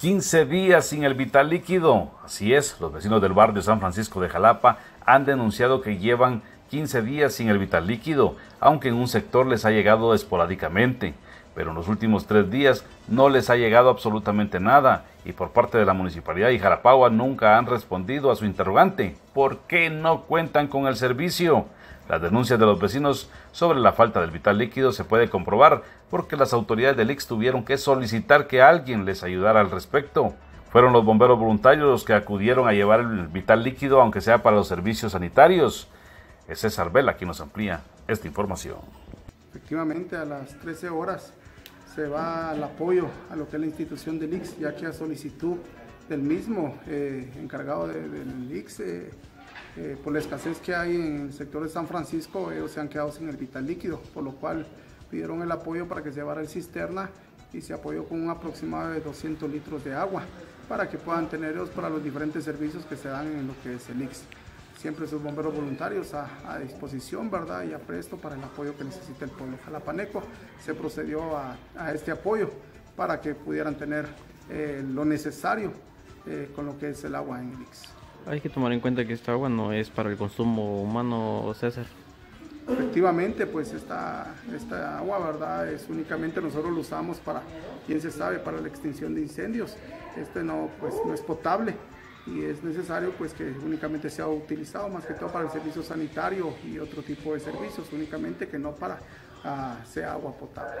15 días sin el vital líquido. Así es, los vecinos del barrio San Francisco de Jalapa han denunciado que llevan 15 días sin el vital líquido, aunque en un sector les ha llegado esporádicamente. Pero en los últimos tres días no les ha llegado absolutamente nada y por parte de la municipalidad y Jalapagua nunca han respondido a su interrogante. ¿Por qué no cuentan con el servicio? Las denuncias de los vecinos sobre la falta del vital líquido se puede comprobar porque las autoridades del IX tuvieron que solicitar que alguien les ayudara al respecto. Fueron los bomberos voluntarios los que acudieron a llevar el vital líquido, aunque sea para los servicios sanitarios. Es César Vela quien nos amplía esta información. Efectivamente, a las 13 horas se va al apoyo a lo que es la institución del IX, ya que a solicitud del mismo eh, encargado del IX, eh, eh, por la escasez que hay en el sector de San Francisco, ellos se han quedado sin el vital líquido, por lo cual pidieron el apoyo para que se llevara el cisterna y se apoyó con un aproximado de 200 litros de agua para que puedan tener ellos para los diferentes servicios que se dan en lo que es el IX. Siempre sus bomberos voluntarios a, disposición, ¿verdad? Y a presto para el apoyo que necesita el pueblo jalapaneco. Se procedió a, este apoyo para que pudieran tener eh, lo necesario eh, con lo que es el agua en el IX. Hay que tomar en cuenta que esta agua no es para el consumo humano, César. Efectivamente, pues esta, esta agua, ¿verdad? Es únicamente nosotros lo usamos para, quién se sabe, para la extinción de incendios. Este no, pues no es potable y es necesario pues que únicamente sea utilizado más que todo para el servicio sanitario y otro tipo de servicios, únicamente que no para uh, sea agua potable.